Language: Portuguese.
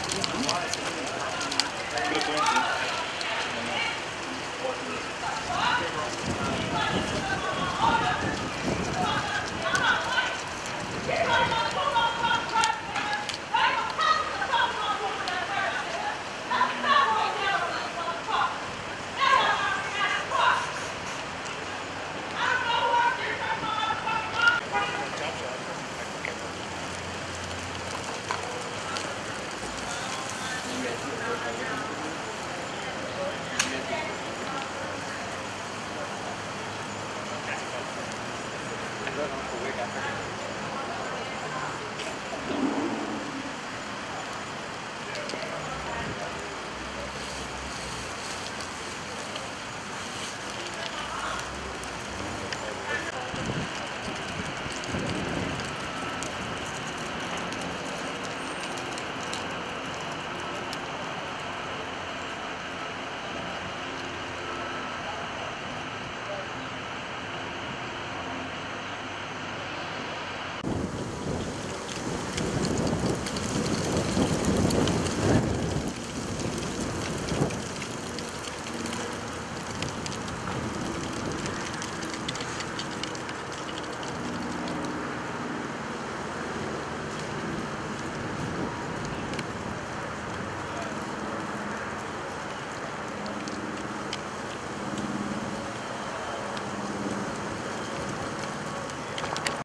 Uncle